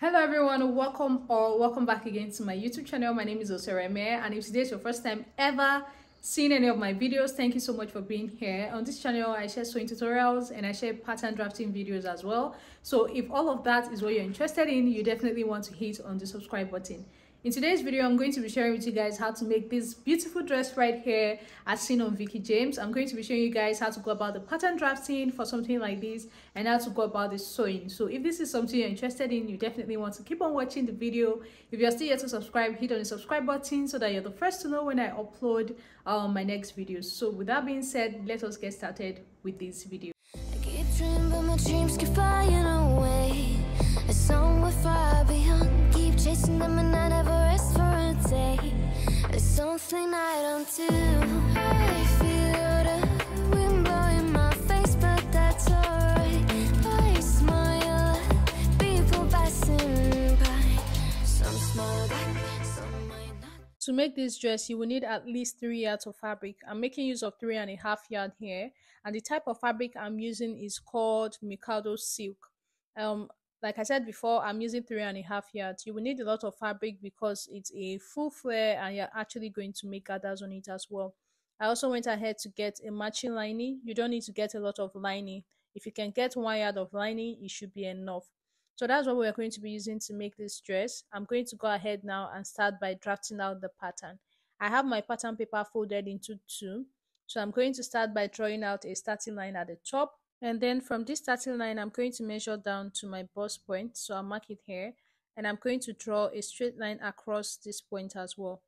Hello everyone, welcome or welcome back again to my YouTube channel. My name is Osereme and if today is your first time ever seeing any of my videos, thank you so much for being here. On this channel, I share sewing tutorials and I share pattern drafting videos as well. So if all of that is what you're interested in, you definitely want to hit on the subscribe button. In today's video, I'm going to be sharing with you guys how to make this beautiful dress right here as seen on Veekee James. I'm going to be showing you guys how to go about the pattern drafting for something like this and how to go about the sewing. So if this is something you're interested in, you definitely want to keep on watching the video. If you're still yet to subscribe, hit on the subscribe button so that you're the first to know when I upload um, my next videos. So with that being said, let us get started with this video. I Some might not. To make this dress you will need at least 3 yards of fabric. I'm making use of three and a half yard here. And the type of fabric I'm using is called Mikado silk. Um like I said before, I'm using three and a half yards. You will need a lot of fabric because it's a full flare and you're actually going to make gathers on it as well. I also went ahead to get a matching lining. You don't need to get a lot of lining. If you can get one yard of lining, it should be enough. So that's what we're going to be using to make this dress. I'm going to go ahead now and start by drafting out the pattern. I have my pattern paper folded into two. So I'm going to start by drawing out a starting line at the top and then from this starting line i'm going to measure down to my bust point. So i'll mark it here. And i'm going to draw a straight line across this point as well.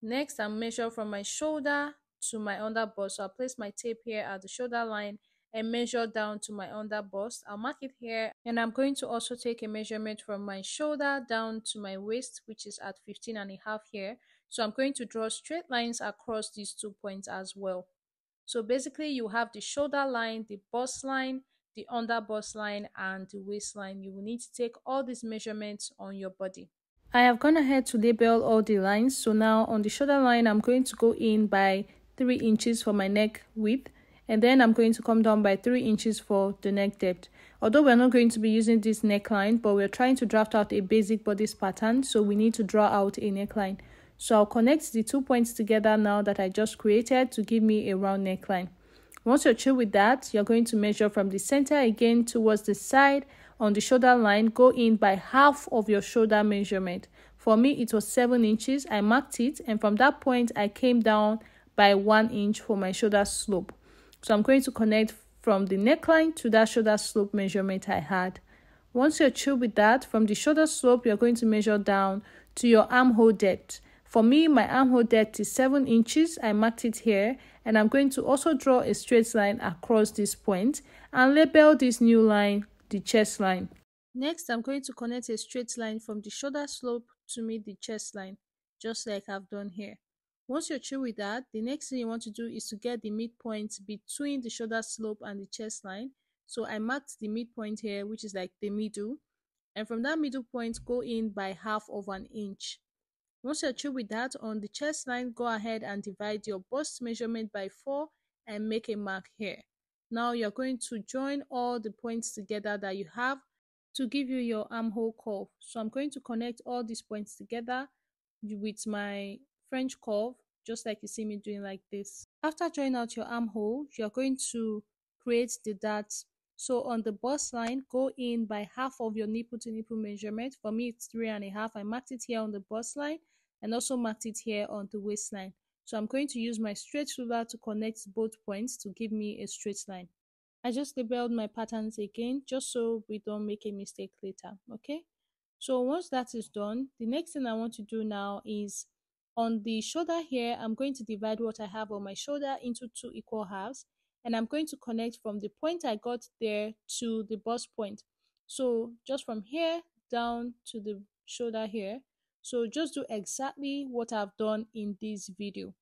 Next i'll measure from my shoulder to my under bust so i'll place my tape here at the shoulder line and measure down to my under bust i'll mark it here. And i'm going to also take a measurement from my shoulder down to my waist which is at 15 and a half here. So i'm going to draw straight lines across these two points as well so basically you have the shoulder line, the bust line, the under bust line and the waistline. You will need to take all these measurements on your body. I have gone ahead to label all the lines. So now on the shoulder line, I'm going to go in by 3 inches for my neck width. And then I'm going to come down by 3 inches for the neck depth. Although we're not going to be using this neckline, but we're trying to draft out a basic bodice pattern. So we need to draw out a neckline. So I'll connect the two points together now that I just created to give me a round neckline. Once you're through with that, you're going to measure from the center again towards the side on the shoulder line. Go in by half of your shoulder measurement. For me, it was 7 inches. I marked it and from that point, I came down by 1 inch for my shoulder slope. So I'm going to connect from the neckline to that shoulder slope measurement I had. Once you're through with that, from the shoulder slope, you're going to measure down to your armhole depth. For me, my armhole depth is 7 inches. I marked it here and I'm going to also draw a straight line across this point and label this new line the chest line. Next, I'm going to connect a straight line from the shoulder slope to meet the chest line, just like I've done here. Once you're through with that, the next thing you want to do is to get the midpoint between the shoulder slope and the chest line. So I marked the midpoint here, which is like the middle. And from that middle point, go in by half of an inch. Once you're with that, on the chest line, go ahead and divide your bust measurement by 4 and make a mark here. Now you're going to join all the points together that you have to give you your armhole curve. So I'm going to connect all these points together with my French curve, just like you see me doing like this. After drawing out your armhole, you're going to create the darts. So on the bust line, go in by half of your nipple to nipple measurement. For me, it's three and a half. I marked it here on the bust line and also marked it here on the waistline. So I'm going to use my straight ruler to connect both points to give me a straight line. I just labeled my patterns again just so we don't make a mistake later, okay? So once that is done, the next thing I want to do now is on the shoulder here, I'm going to divide what I have on my shoulder into two equal halves and I'm going to connect from the point I got there to the bust point. So just from here down to the shoulder here, so just do exactly what I've done in this video.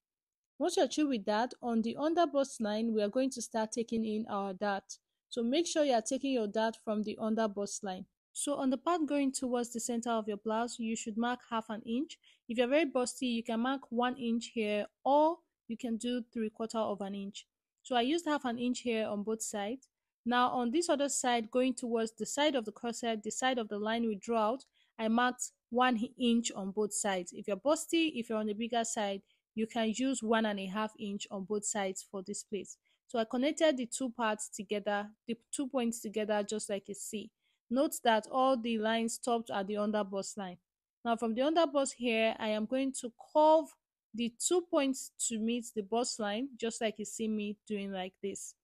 Once you're through with that, on the under bust line, we are going to start taking in our dart. So make sure you are taking your dart from the under bust line. So on the part going towards the center of your blouse, you should mark half an inch. If you're very busty, you can mark one inch here or you can do three quarter of an inch. So I used half an inch here on both sides Now on this other side, going towards the side of the corset, the side of the line we draw out, I marked one inch on both sides. If you're busty, if you're on the bigger side, you can use one and a half inch on both sides for this place. So I connected the two parts together, the two points together just like you see. Note that all the lines stopped at the underbust line. Now from the underbust here, I am going to curve the two points to meet the bust line, just like you see me doing like this.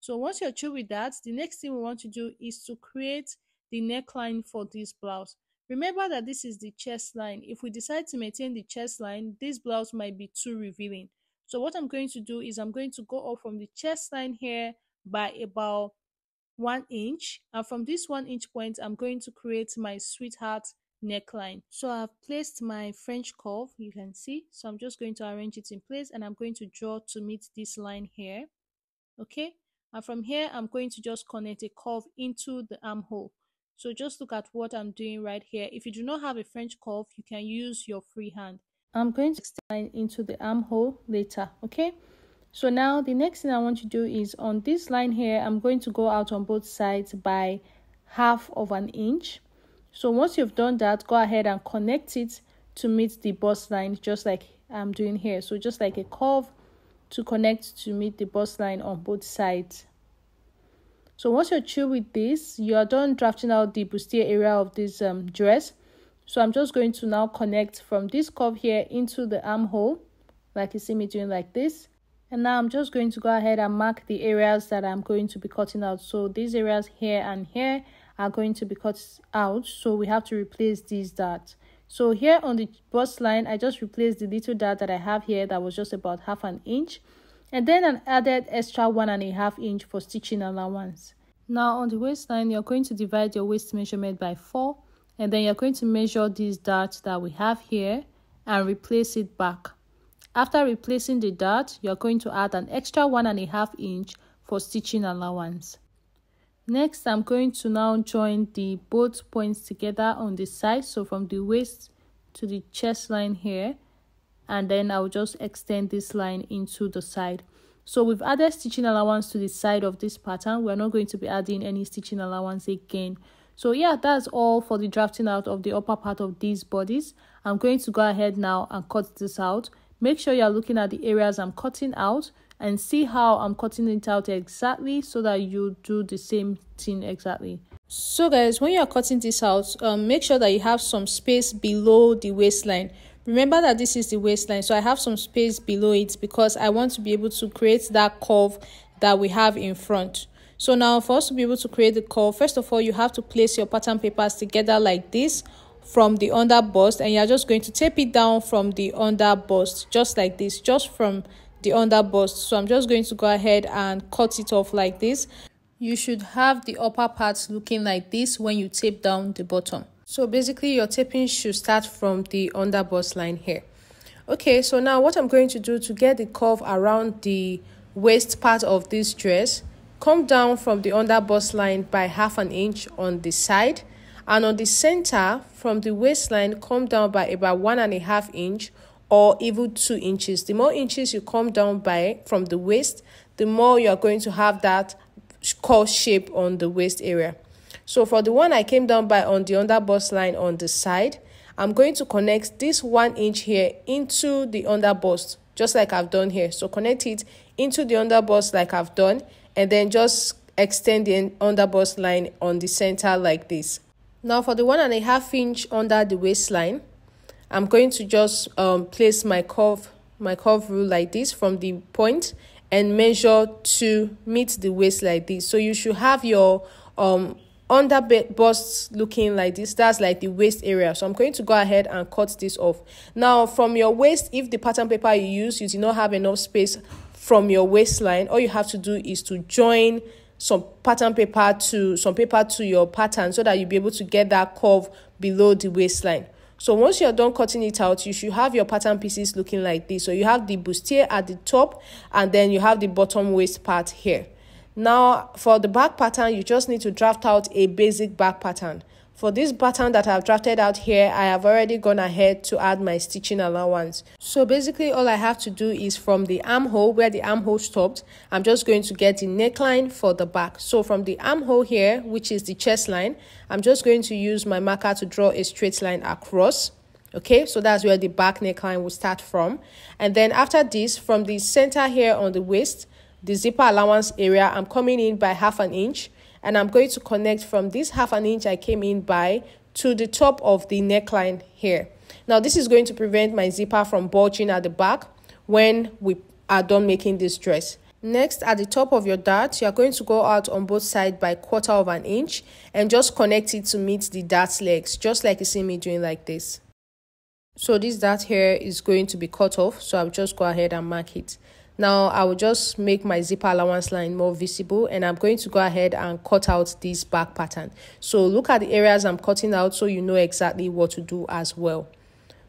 So once you're through with that, the next thing we want to do is to create the neckline for this blouse. Remember that this is the chest line. If we decide to maintain the chest line, this blouse might be too revealing. So what I'm going to do is I'm going to go up from the chest line here by about one inch. And from this one inch point, I'm going to create my sweetheart neckline. So I've placed my French curve, you can see. So I'm just going to arrange it in place and I'm going to draw to meet this line here. Okay and from here I'm going to just connect a curve into the armhole so just look at what I'm doing right here. If you do not have a French curve you can use your free hand. I'm going to extend into the armhole later okay? So now the next thing I want to do is on this line here I'm going to go out on both sides by half of an inch. So once you've done that go ahead and connect it to meet the bust line just like I'm doing here. So just like a curve to connect to meet the bust line on both sides. So once you're through with this, you are done drafting out the bustier area of this um, dress. So I'm just going to now connect from this curve here into the armhole, like you see me doing like this. And now I'm just going to go ahead and mark the areas that I'm going to be cutting out. So these areas here and here are going to be cut out. So we have to replace these darts. So here on the bust line, I just replaced the little dart that I have here that was just about half an inch. And then an added extra one and a half inch for stitching allowance. Now on the waistline, you're going to divide your waist measurement by 4. And then you're going to measure these darts that we have here and replace it back. After replacing the dart, you're going to add an extra one and a half inch for stitching allowance. Next, I'm going to now join the both points together on the side. So from the waist to the chest line here. And then I'll just extend this line into the side. So we've added stitching allowance to the side of this pattern. We're not going to be adding any stitching allowance again. So yeah, that's all for the drafting out of the upper part of these bodice. I'm going to go ahead now and cut this out. Make sure you're looking at the areas I'm cutting out and see how I'm cutting it out exactly so that you do the same thing exactly. So guys, when you're cutting this out, um, make sure that you have some space below the waistline. Remember that this is the waistline, so I have some space below it because I want to be able to create that curve that we have in front. So now for us to be able to create the curve, first of all, you have to place your pattern papers together like this from the under bust and you're just going to tape it down from the under bust just like this, just from the under bust so i'm just going to go ahead and cut it off like this. You should have the upper part looking like this when you tape down the bottom so basically your taping should start from the under bust line here okay so now what i'm going to do to get the curve around the waist part of this dress come down from the under bust line by half an inch on the side and on the center from the waistline come down by about one and a half inch or even two inches. The more inches you come down by from the waist, the more you are going to have that curve shape on the waist area. So for the one I came down by on the under bust line on the side, I'm going to connect this one inch here into the under bust, just like I've done here. So connect it into the under bust like I've done, and then just extend the under bust line on the center like this. Now for the one and a half inch under the waistline, I'm going to just um, place my curve my curve rule like this from the point and measure to meet the waist like this. So you should have your um under bust looking like this that's like the waist area so i'm going to go ahead and cut this off now from your waist if the pattern paper you use you do not have enough space from your waistline all you have to do is to join some pattern paper to some paper to your pattern so that you'll be able to get that curve below the waistline so once you're done cutting it out, you should have your pattern pieces looking like this. So you have the bustier at the top and then you have the bottom waist part here. Now for the back pattern, you just need to draft out a basic back pattern. For this pattern that I've drafted out here, I have already gone ahead to add my stitching allowance. So basically all I have to do is from the armhole where the armhole stopped, I'm just going to get the neckline for the back. So from the armhole here, which is the chest line, I'm just going to use my marker to draw a straight line across okay so that's where the back neckline will start from and then after this from the center here on the waist the zipper allowance area i'm coming in by half an inch and i'm going to connect from this half an inch i came in by to the top of the neckline here now this is going to prevent my zipper from bulging at the back when we are done making this dress Next, at the top of your dart, you are going to go out on both sides by quarter of an inch and just connect it to meet the dart legs, just like you see me doing like this. So this dart here is going to be cut off. So I'll just go ahead and mark it. Now I will just make my zipper allowance line more visible and I'm going to go ahead and cut out this back pattern. So look at the areas I'm cutting out so you know exactly what to do as well.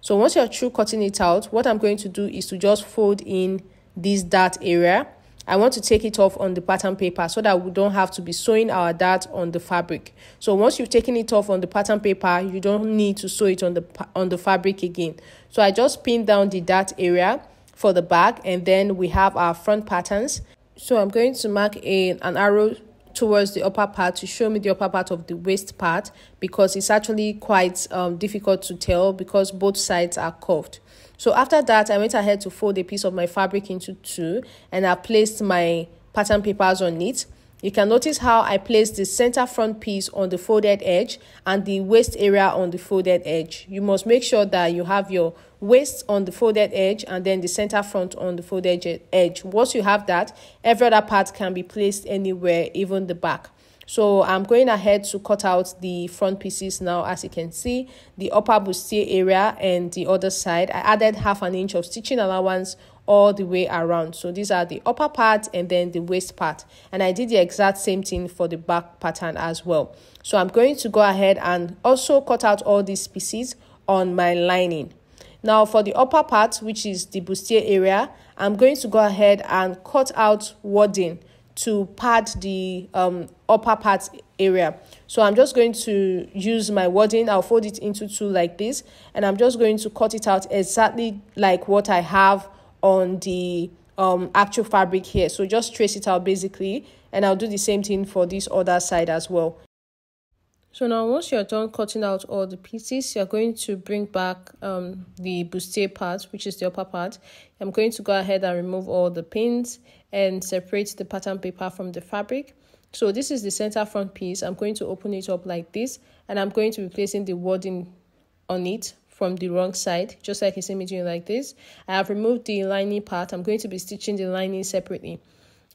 So once you're through cutting it out, what I'm going to do is to just fold in this dart area I want to take it off on the pattern paper so that we don't have to be sewing our dart on the fabric. So once you've taken it off on the pattern paper, you don't need to sew it on the on the fabric again. So I just pinned down the dart area for the back and then we have our front patterns. So I'm going to mark a, an arrow towards the upper part to show me the upper part of the waist part because it's actually quite um, difficult to tell because both sides are curved. So after that, I went ahead to fold a piece of my fabric into two and I placed my pattern papers on it. You can notice how I placed the center front piece on the folded edge and the waist area on the folded edge. You must make sure that you have your waist on the folded edge and then the center front on the folded edge. Once you have that, every other part can be placed anywhere, even the back. So I'm going ahead to cut out the front pieces now as you can see the upper bustier area and the other side. I added half an inch of stitching allowance all the way around. So these are the upper part and then the waist part. And I did the exact same thing for the back pattern as well. So I'm going to go ahead and also cut out all these pieces on my lining. Now for the upper part, which is the bustier area, I'm going to go ahead and cut out wadding to pad the um, upper part area. So I'm just going to use my wadding. I'll fold it into two like this. And I'm just going to cut it out exactly like what I have on the um, actual fabric here. So just trace it out basically. And I'll do the same thing for this other side as well. So now once you're done cutting out all the pieces, you're going to bring back um, the bustier part, which is the upper part. I'm going to go ahead and remove all the pins and separate the pattern paper from the fabric. So this is the center front piece. I'm going to open it up like this and I'm going to be placing the wadding on it from the wrong side, just like you see me doing like this. I have removed the lining part. I'm going to be stitching the lining separately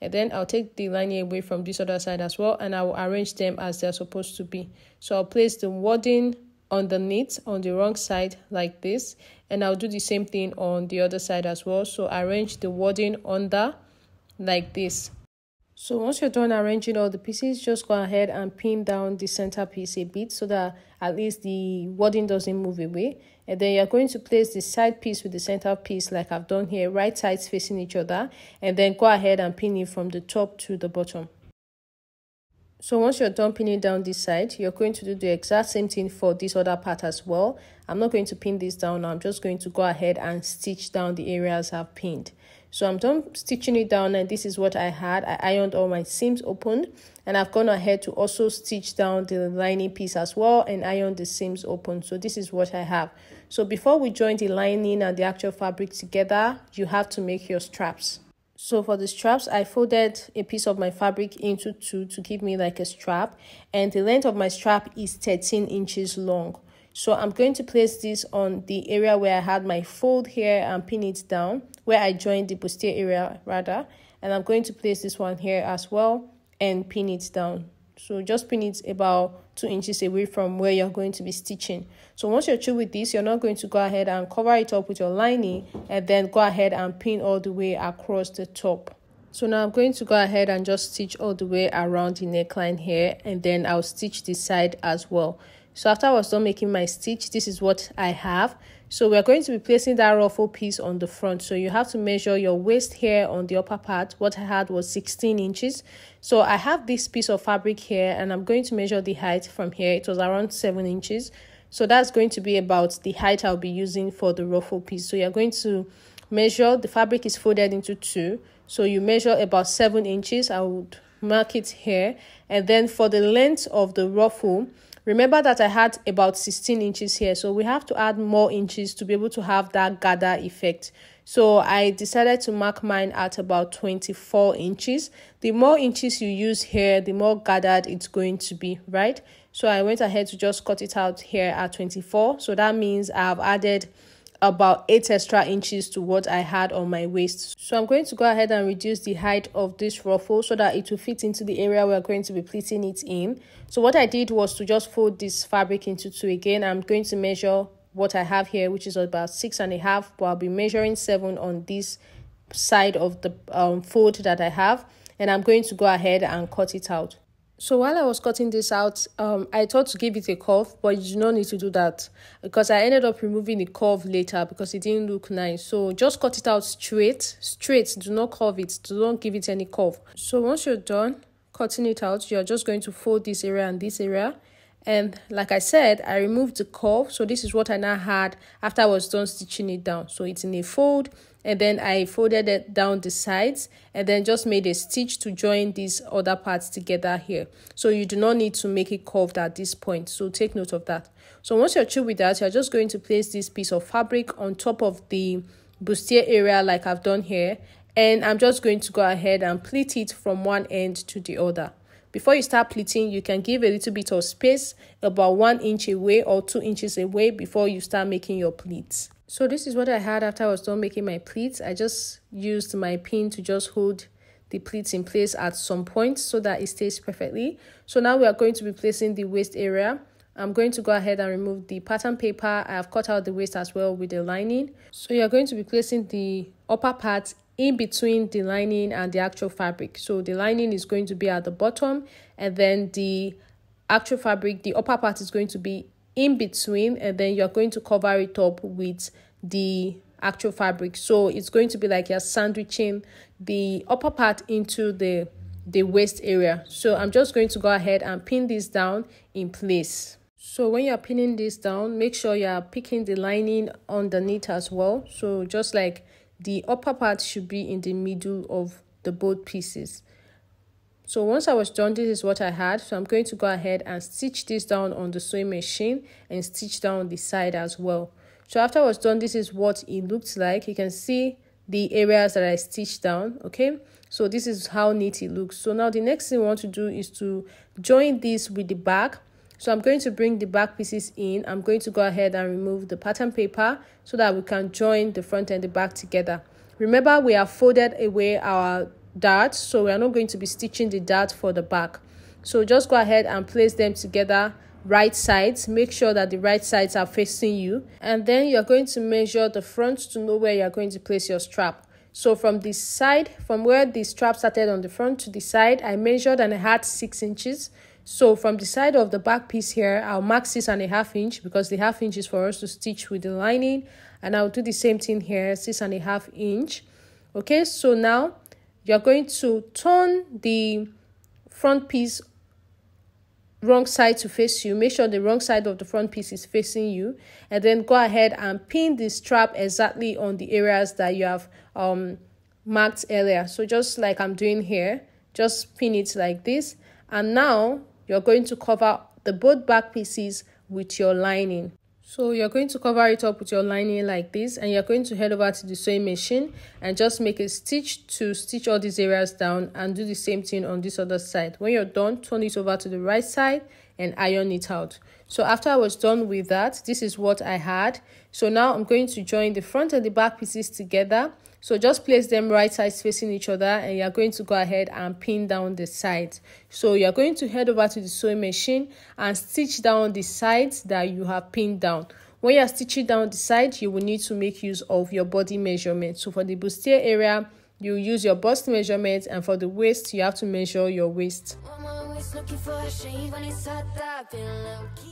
and then I'll take the lining away from this other side as well and I will arrange them as they're supposed to be. So I'll place the wadding underneath on the wrong side like this and I'll do the same thing on the other side as well. So arrange the wadding under like this. So once you're done arranging all the pieces, just go ahead and pin down the center piece a bit so that at least the wadding doesn't move away. And then you're going to place the side piece with the center piece like I've done here, right sides facing each other. And then go ahead and pin it from the top to the bottom. So once you're done pinning down this side, you're going to do the exact same thing for this other part as well. I'm not going to pin this down now. I'm just going to go ahead and stitch down the areas I've pinned. So I'm done stitching it down and this is what I had. I ironed all my seams open and I've gone ahead to also stitch down the lining piece as well and iron the seams open. So this is what I have. So before we join the lining and the actual fabric together, you have to make your straps. So for the straps, I folded a piece of my fabric into two to give me like a strap and the length of my strap is 13 inches long. So I'm going to place this on the area where I had my fold here and pin it down, where I joined the bustier area rather. And I'm going to place this one here as well and pin it down. So just pin it about 2 inches away from where you're going to be stitching. So once you're through with this, you're not going to go ahead and cover it up with your lining and then go ahead and pin all the way across the top. So now I'm going to go ahead and just stitch all the way around the neckline here and then I'll stitch the side as well. So after I was done making my stitch this is what I have. So we're going to be placing that ruffle piece on the front. So you have to measure your waist here on the upper part. What I had was 16 inches. So I have this piece of fabric here and I'm going to measure the height from here. It was around 7 inches. So that's going to be about the height I'll be using for the ruffle piece. So you're going to measure the fabric is folded into two. So you measure about 7 inches. I would mark it here. And then for the length of the ruffle remember that I had about 16 inches here so we have to add more inches to be able to have that gather effect. So I decided to mark mine at about 24 inches. The more inches you use here the more gathered it's going to be right? So I went ahead to just cut it out here at 24 so that means I've added about 8 extra inches to what I had on my waist. So I'm going to go ahead and reduce the height of this ruffle so that it will fit into the area we're going to be pleating it in. So what I did was to just fold this fabric into two again. I'm going to measure what I have here which is about six and a half but I'll be measuring seven on this side of the um, fold that I have and I'm going to go ahead and cut it out. So while I was cutting this out, um, I thought to give it a curve, but you do not need to do that because I ended up removing the curve later because it didn't look nice. So just cut it out straight, straight. Do not curve it. Do not give it any curve. So once you're done cutting it out, you're just going to fold this area and this area. And like I said, I removed the curve. So this is what I now had after I was done stitching it down. So it's in a fold and then I folded it down the sides and then just made a stitch to join these other parts together here. So you do not need to make it curved at this point. So take note of that. So once you're through with that, you're just going to place this piece of fabric on top of the bustier area like I've done here. And I'm just going to go ahead and pleat it from one end to the other. Before you start pleating, you can give a little bit of space, about one inch away or two inches away before you start making your pleats. So this is what I had after I was done making my pleats. I just used my pin to just hold the pleats in place at some point so that it stays perfectly. So now we are going to be placing the waist area. I'm going to go ahead and remove the pattern paper. I have cut out the waist as well with the lining. So you're going to be placing the upper part in between the lining and the actual fabric. So the lining is going to be at the bottom and then the actual fabric, the upper part is going to be in between and then you're going to cover it up with the actual fabric. So it's going to be like you're sandwiching the upper part into the the waist area. So i'm just going to go ahead and pin this down in place. So when you're pinning this down make sure you're picking the lining underneath as well. So just like the upper part should be in the middle of the both pieces so once I was done, this is what I had. So I'm going to go ahead and stitch this down on the sewing machine and stitch down the side as well. So after I was done, this is what it looked like. You can see the areas that I stitched down, okay? So this is how neat it looks. So now the next thing I want to do is to join this with the back. So I'm going to bring the back pieces in. I'm going to go ahead and remove the pattern paper so that we can join the front and the back together. Remember, we have folded away our dart so we are not going to be stitching the dart for the back. So just go ahead and place them together right sides. Make sure that the right sides are facing you. And then you're going to measure the front to know where you're going to place your strap. So from this side from where the strap started on the front to the side i measured and i had six inches. So from the side of the back piece here i'll mark six and a half inch because the half inch is for us to stitch with the lining. And i'll do the same thing here six and a half inch. Okay so now you're going to turn the front piece wrong side to face you. Make sure the wrong side of the front piece is facing you. And then go ahead and pin the strap exactly on the areas that you have um marked earlier. So just like i'm doing here just pin it like this. And now you're going to cover the both back pieces with your lining so you're going to cover it up with your lining like this and you're going to head over to the sewing machine and just make a stitch to stitch all these areas down and do the same thing on this other side. When you're done, turn it over to the right side and iron it out. So after I was done with that, this is what I had. So now I'm going to join the front and the back pieces together so just place them right sides facing each other and you're going to go ahead and pin down the sides. So you're going to head over to the sewing machine and stitch down the sides that you have pinned down. When you're stitching down the side, you will need to make use of your body measurement. So for the bustier area, you use your bust measurement and for the waist, you have to measure your waist.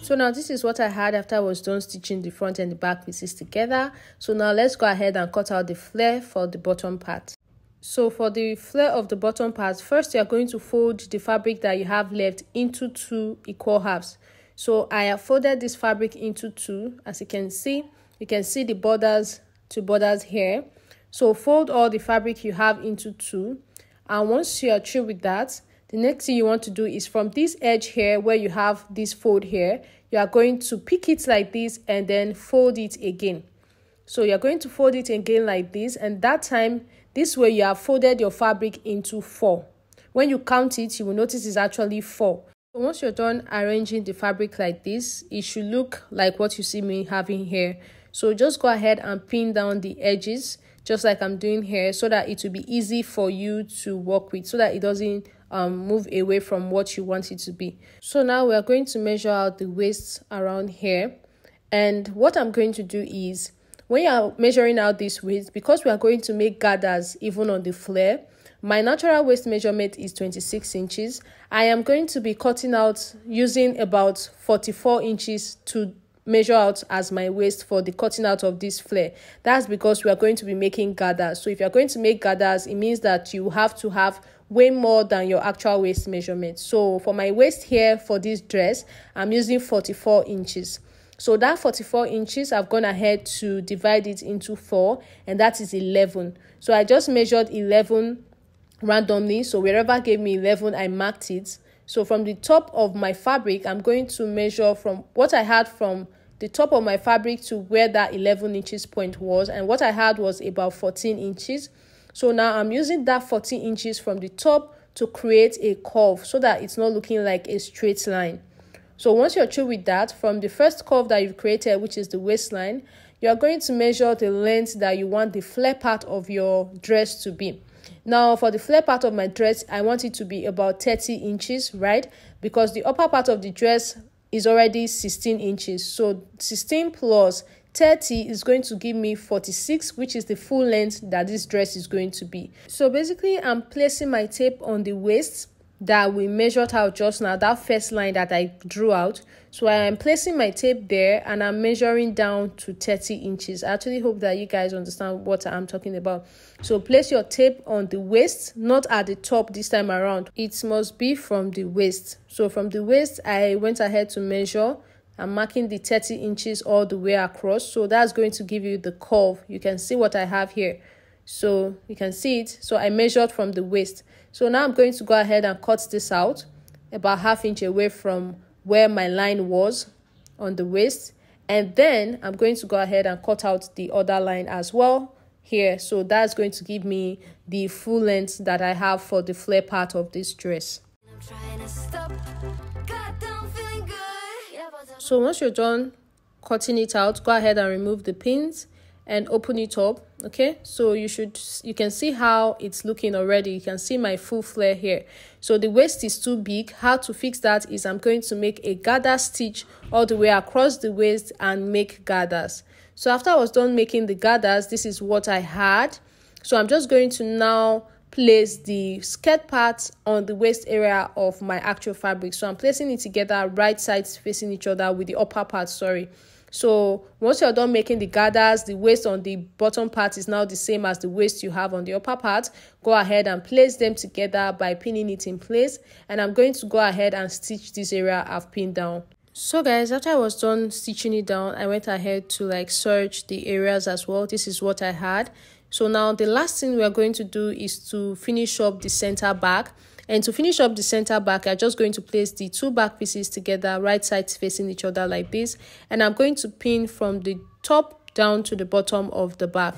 So now this is what I had after I was done stitching the front and the back pieces together. So now let's go ahead and cut out the flare for the bottom part. So for the flare of the bottom part, first you are going to fold the fabric that you have left into two equal halves. So I have folded this fabric into two as you can see. You can see the borders to borders here. So fold all the fabric you have into two and once you are through with that the next thing you want to do is from this edge here where you have this fold here you are going to pick it like this and then fold it again. So you're going to fold it again like this and that time this way you have folded your fabric into four. When you count it you will notice it's actually four. So once you're done arranging the fabric like this it should look like what you see me having here. So just go ahead and pin down the edges just like I'm doing here so that it will be easy for you to work with so that it doesn't um, move away from what you want it to be. So now we're going to measure out the waist around here and what I'm going to do is when you are measuring out this waist because we are going to make gathers even on the flare my natural waist measurement is 26 inches i am going to be cutting out using about 44 inches to measure out as my waist for the cutting out of this flare. That's because we are going to be making gathers. So if you're going to make gathers it means that you have to have way more than your actual waist measurement. So for my waist here for this dress i'm using 44 inches. So that 44 inches i've gone ahead to divide it into four and that is 11 so i just measured 11 randomly. So wherever gave me 11 i marked it. So from the top of my fabric i'm going to measure from what i had from the top of my fabric to where that 11 inches point was and what I had was about 14 inches. So now I'm using that 14 inches from the top to create a curve so that it's not looking like a straight line. So once you're through with that, from the first curve that you've created, which is the waistline, you're going to measure the length that you want the flare part of your dress to be. Now, for the flare part of my dress, I want it to be about 30 inches, right? Because the upper part of the dress is already 16 inches. So 16 plus 30 is going to give me 46 which is the full length that this dress is going to be. So basically I'm placing my tape on the waist that we measured out just now, that first line that I drew out. So I am placing my tape there and I'm measuring down to 30 inches. I actually hope that you guys understand what I'm talking about. So place your tape on the waist, not at the top this time around. It must be from the waist. So from the waist, I went ahead to measure. I'm marking the 30 inches all the way across. So that's going to give you the curve. You can see what I have here. So you can see it. So I measured from the waist. So now I'm going to go ahead and cut this out about half inch away from where my line was on the waist. And then I'm going to go ahead and cut out the other line as well here. So that's going to give me the full length that I have for the flare part of this dress. So once you're done cutting it out, go ahead and remove the pins and open it up okay so you should you can see how it's looking already. You can see my full flare here. So the waist is too big. How to fix that is i'm going to make a gather stitch all the way across the waist and make gathers so after i was done making the gathers this is what i had. So i'm just going to now place the skirt part on the waist area of my actual fabric. So i'm placing it together right sides facing each other with the upper part sorry so once you're done making the gathers, the waist on the bottom part is now the same as the waist you have on the upper part. Go ahead and place them together by pinning it in place. And I'm going to go ahead and stitch this area I've pinned down. So guys, after I was done stitching it down, I went ahead to like search the areas as well. This is what I had. So now the last thing we are going to do is to finish up the center back. And to finish up the center back, I'm just going to place the two back pieces together, right sides facing each other like this. And I'm going to pin from the top down to the bottom of the back.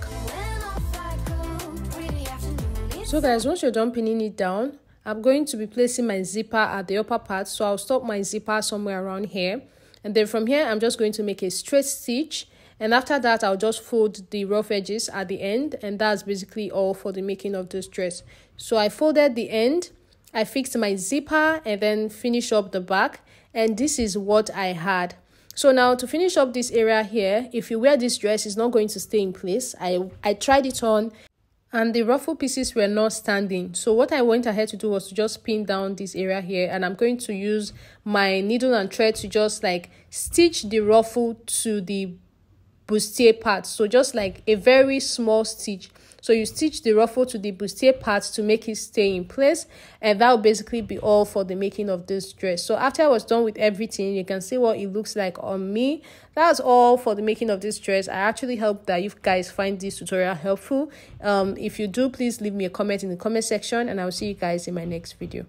So guys, once you're done pinning it down, I'm going to be placing my zipper at the upper part. So I'll stop my zipper somewhere around here. And then from here, I'm just going to make a straight stitch. And after that, I'll just fold the rough edges at the end. And that's basically all for the making of this dress. So I folded the end I fixed my zipper and then finish up the back and this is what I had. So now to finish up this area here, if you wear this dress, it's not going to stay in place. I, I tried it on and the ruffle pieces were not standing so what i went ahead to do was to just pin down this area here and i'm going to use my needle and thread to just like stitch the ruffle to the bustier part so just like a very small stitch so you stitch the ruffle to the bustier part to make it stay in place and that will basically be all for the making of this dress. So after I was done with everything, you can see what it looks like on me. That's all for the making of this dress. I actually hope that you guys find this tutorial helpful. Um, if you do, please leave me a comment in the comment section and I'll see you guys in my next video.